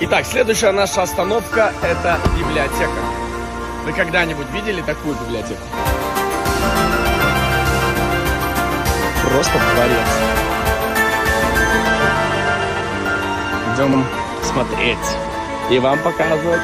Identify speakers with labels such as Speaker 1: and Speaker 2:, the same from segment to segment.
Speaker 1: Итак, следующая наша остановка – это библиотека. Вы когда-нибудь видели такую библиотеку? Просто дворец. Идем смотреть и вам показывать.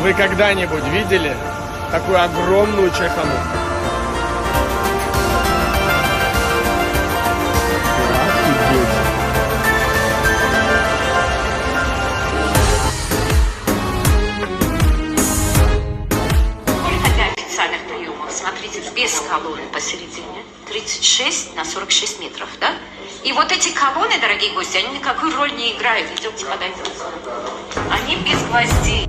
Speaker 1: Вы когда-нибудь видели такую огромную чайхану?
Speaker 2: Смотрите, без колонны посередине. 36 на 46 метров, да? И вот эти колонны, дорогие гости, они никакую роль не играют. Идемте подойдем. Они без гвоздей.